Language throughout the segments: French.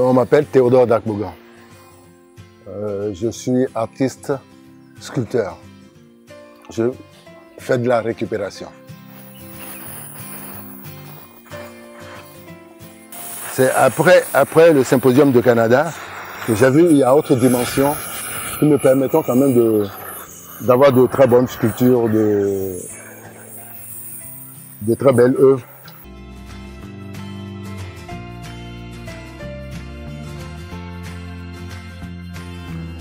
On m'appelle Théodore Dakbogan. Euh, je suis artiste sculpteur. Je fais de la récupération. C'est après, après le symposium de Canada que j'ai vu il y a autre dimension qui me permettent quand même de, d'avoir de très bonnes sculptures, de, de très belles œuvres.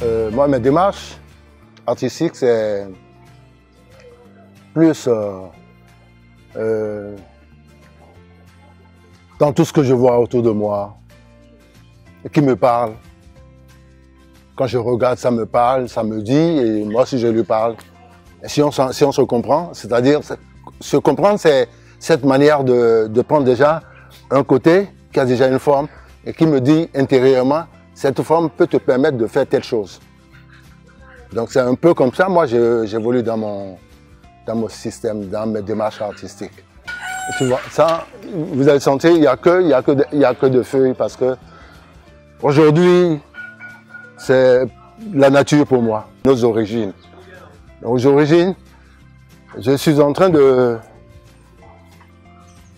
Euh, moi, mes démarches artistiques, c'est plus euh, euh, dans tout ce que je vois autour de moi, et qui me parle. Quand je regarde, ça me parle, ça me dit, et moi, si je lui parle, si on, se comprend, c'est-à-dire, se comprendre, c'est cette manière de prendre déjà un côté qui a déjà une forme et qui me dit intérieurement, cette forme peut te permettre de faire telle chose. Donc c'est un peu comme ça, moi j'évolue dans mon, dans mon système, dans mes démarches artistiques. Ça, vous avez senti, il n'y a, que, a, de, a que de feuilles parce que aujourd'hui, c'est la nature pour moi, nos origines. Aux origines, je suis en train de,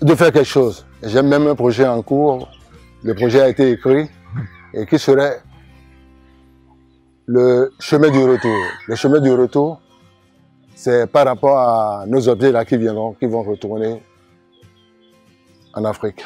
de faire quelque chose. J'ai même un projet en cours. Le projet a été écrit et qui serait le chemin du retour? Le chemin du retour, c'est par rapport à nos objets là qui viendront, qui vont retourner en Afrique.